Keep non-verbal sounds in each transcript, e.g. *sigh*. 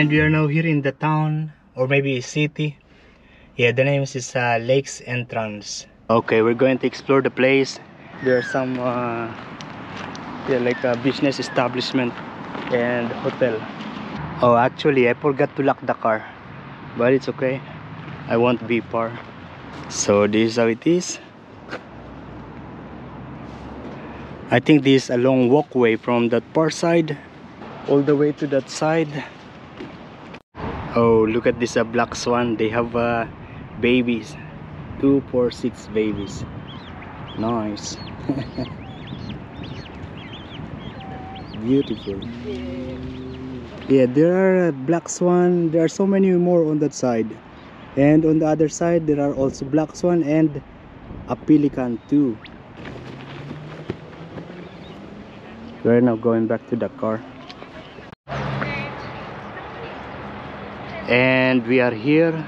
and we are now here in the town or maybe city yeah the name is uh, Lakes Entrance. Okay we're going to explore the place. There are some uh, yeah like a business establishment and hotel. Oh actually i forgot to lock the car but it's okay. I won't be far. So this is how it is. I think this is a long walkway from that far side all the way to that side oh look at this uh, black swan. They have uh, babies. Two four six babies. Nice. *laughs* Beautiful. Yeah there are uh, black swan. There are so many more on that side. And on the other side there are also black swan and a pelican too. We're now going back to the car and we are here.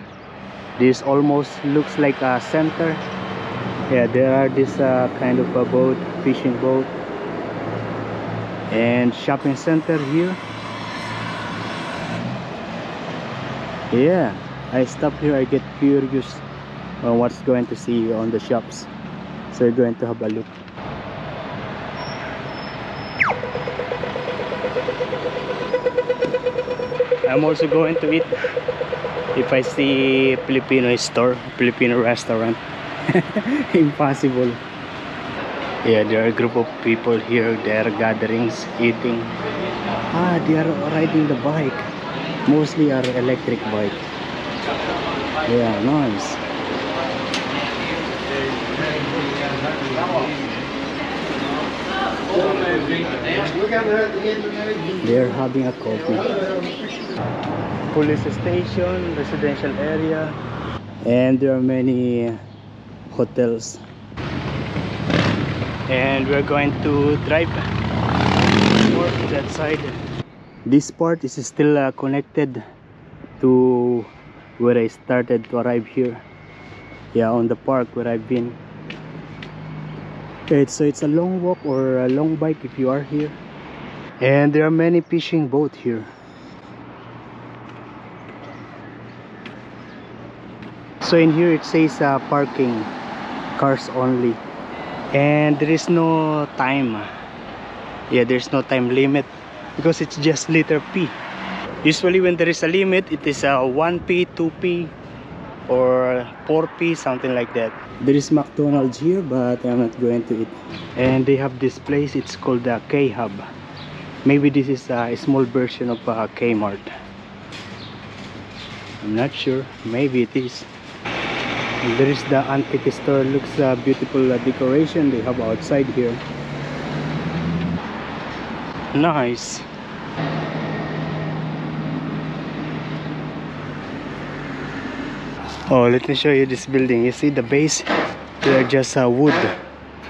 This almost looks like a center. Yeah there are this uh, kind of a boat fishing boat. And shopping center here. Yeah I stop here I get curious on what's going to see on the shops. So we're going to have a look I'm also going to eat if I see Filipino store, Filipino restaurant. *laughs* Impossible. Yeah, there are a group of people here. They are gatherings, eating. Ah, they are riding the bike. Mostly are electric bike. Yeah, nice. They're having a coffee. Police station, residential area, and there are many hotels. And we're going to drive more to that side. This part is still uh, connected to where I started to arrive here. Yeah, on the park where I've been. So it's a long walk or a long bike if you are here. And there are many fishing boats here. So in here it says uh, parking cars only. And there is no time. Yeah, there's no time limit because it's just letter P. Usually when there is a limit, it is a 1P, 2P, or 4p something like that. There is mcdonald's here but i'm not going to eat. And they have this place it's called the k hub maybe this is a small version of a kmart. I'm not sure. Maybe it is. And there is the antique store. Looks a beautiful uh, decoration they have outside here. Nice oh let me show you this building. You see the base? They're just uh, wood.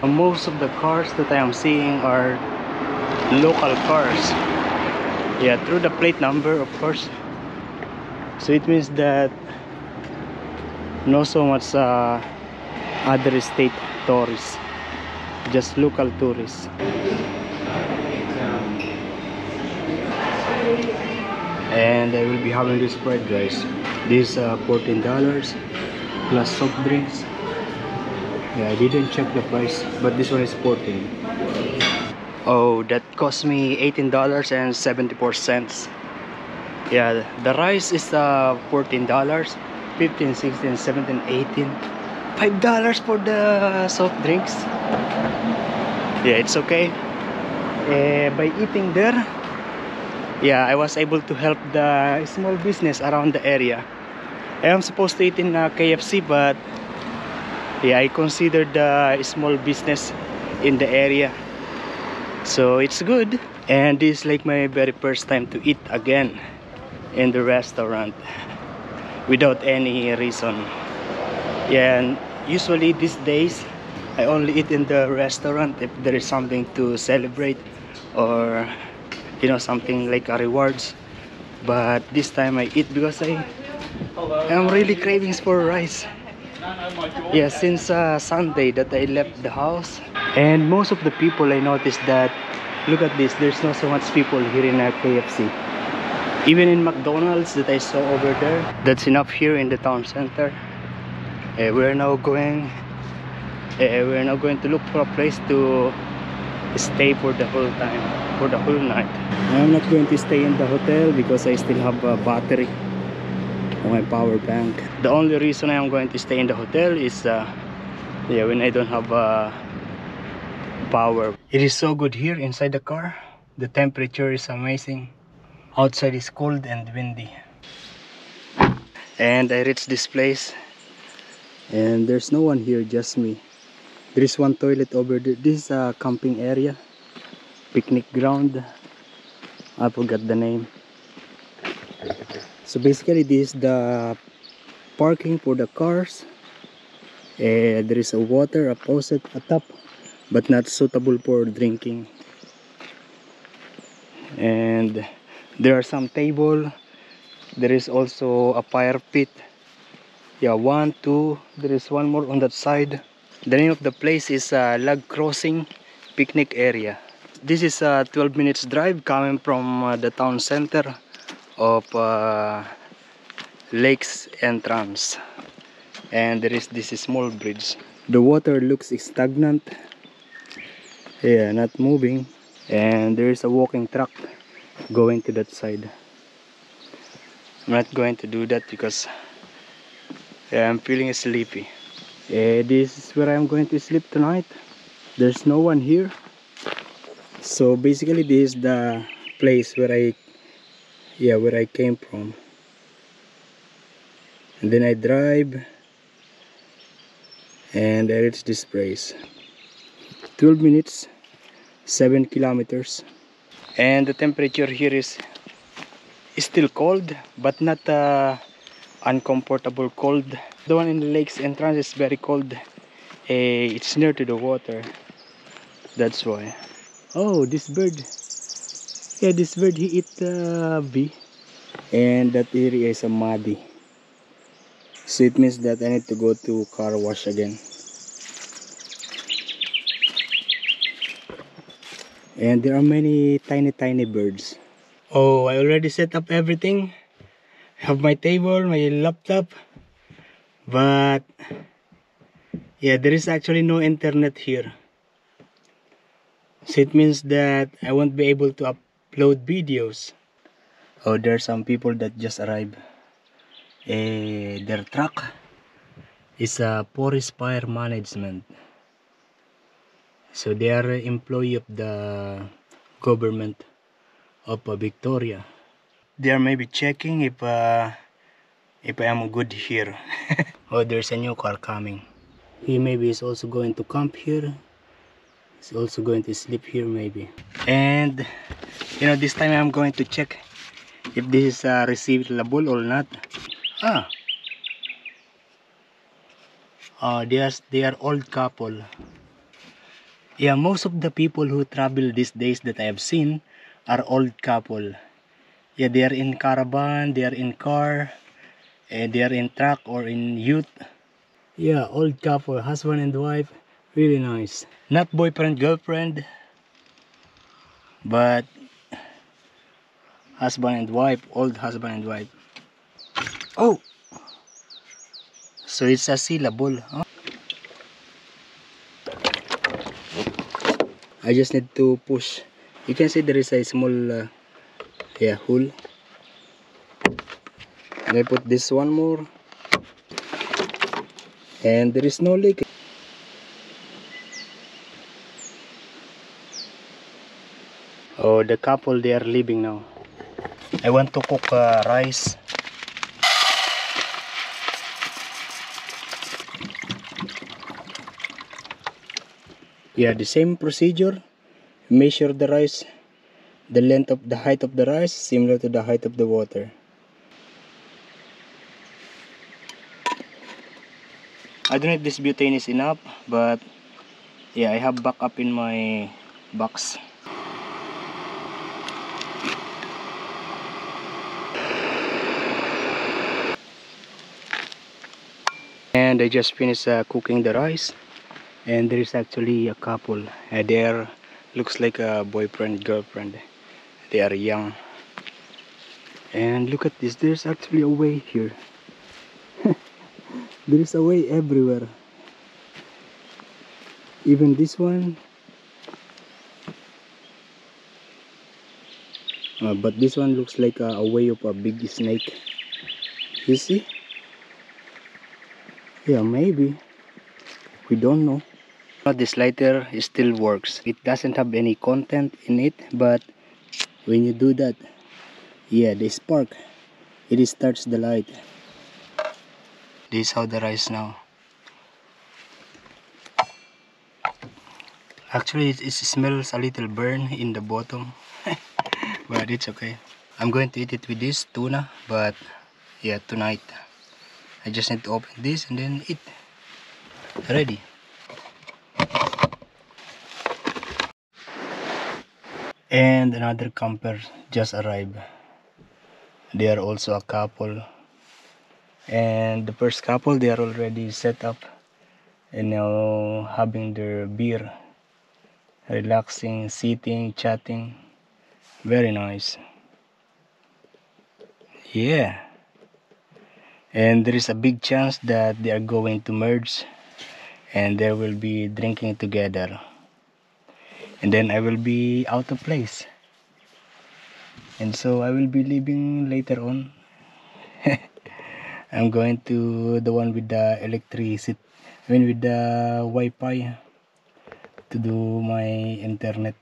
Most of the cars that I am seeing are local cars. Yeah through the plate number of course. So it means that not so much uh, other state tourists just local tourists. And I will be having this fried rice this uh, $14 plus soft drinks. Yeah I didn't check the price but this one is 14 oh that cost me $18 and 74 cents. Yeah the rice is uh, $14 15 16 17 18 five dollars for the soft drinks. Yeah it's okay. Uh, by eating there yeah I was able to help the small business around the area I am supposed to eat in uh, KFC but yeah I consider the small business in the area. So it's good and this is like my very first time to eat again in the restaurant *laughs* without any reason. Yeah and usually these days I only eat in the restaurant if there is something to celebrate or you know something like a rewards. But this time I eat because I am really cravings for rice yeah since uh, Sunday that I left the house and most of the people I noticed that look at this there's not so much people here in uh, KFC Even in McDonald's that I saw over there, that's enough here in the town center. Uh, we're now going. Uh, we're now going to look for a place to stay for the whole time, for the whole night. I'm not going to stay in the hotel because I still have a battery my power bank. The only reason I am going to stay in the hotel is, uh, yeah, when I don't have uh, power. It is so good here inside the car. The temperature is amazing. Outside is cold and windy. And I reached this place and there's no one here, just me. There is one toilet over there. This is a camping area, picnic ground. I forgot the name. So basically this is the parking for the cars. Uh, there is a water, a faucet, a but not suitable for drinking. And there are some table. There is also a fire pit. Yeah, one, two. There is one more on that side. The name of the place is uh, Log Crossing Picnic Area. This is a 12 minutes drive coming from uh, the town center of uh, Lakes Entrance. And there is this small bridge. The water looks stagnant. Yeah, not moving. And there is a walking track going to that side. I'm not going to do that because I'm feeling sleepy. Uh, this is where I'm going to sleep tonight. There's no one here. So basically this is the place where I yeah where I came from. And then I drive and I reach this place. 12 minutes 7 kilometers. And the temperature here is, is still cold but not uh, uncomfortable cold. The one in the Lakes Entrance is very cold. Uh, it's near to the water. That's why. Oh this bird yeah this bird he eat uh, bee. And that area is a muddy. So it means that I need to go to car wash again. And there are many tiny tiny birds. Oh I already set up everything. I have my table my laptop. But yeah there is actually no internet here. So it means that I won't be able to upload videos. Oh there are some people that just arrived. Eh, their truck is a forest fire management. So they are employee of the government of uh, Victoria. They are maybe checking if uh, if I am good here. *laughs* Oh there's a new car coming. He maybe is also going to camp here he's also going to sleep here maybe. And you know this time I'm going to check if this is uh, receivable or not. Ah. Uh, they are they are old couple. Yeah most of the people who travel these days that I have seen are old couple. Yeah they are in caravan they are in car and they are in truck or in ute. Yeah old couple husband and wife really nice not boyfriend girlfriend but husband and wife old husband and wife. Oh. So it's a syllable huh? I just need to push. You can see there is a small uh, yeah hole. And I put this one more. And there is no leak oh the couple they are leaving now. I want to cook uh, rice. Yeah the same procedure. Measure the rice the length of the height of the rice similar to the height of the water. I don't know if this butane is enough but yeah I have backup in my box and I just finished uh, cooking the rice and there is actually a couple uh, there looks like a boyfriend girlfriend they are young And look at this, there's actually a way here. *laughs* there is a way everywhere. Even this one. Uh, but this one looks like a, a way of a big snake. You see? Yeah, maybe. We don't know. This lighter still works. It doesn't have any content in it, but when you do that, yeah, the spark, it starts the light. This is how the rice now. Actually, it, it smells a little burn in the bottom, *laughs* but it's okay. I'm going to eat it with this tuna, but yeah, tonight. I just need to open this and then eat. Ready. And another camper just arrived. They are also a couple. And the first couple, they are already set up and now having their beer, relaxing, sitting, chatting. Very nice. Yeah. And there is a big chance that they are going to merge and they will be drinking together. And then I will be out of place. And so I will be leaving later on. *laughs* I'm going to the one with the electricity I mean with the Wi-Fi to do my internet.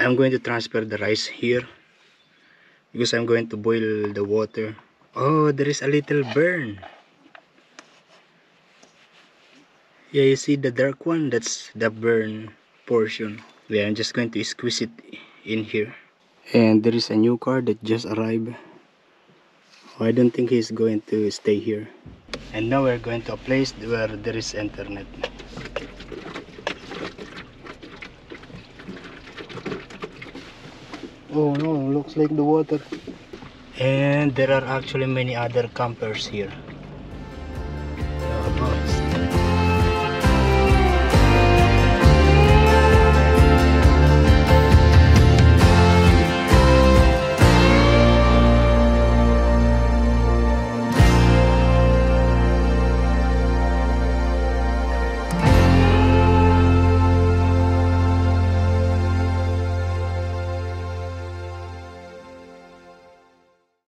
I'm going to transfer the rice here because I'm going to boil the water oh there is a little burn. Yeah you see the dark one? That's the burn portion. Yeah I'm just going to squeeze it in here. And there is a new car that just arrived. I don't think he's going to stay here? And now we're going to a place where there is internet. Oh no looks like the water and there are actually many other campers here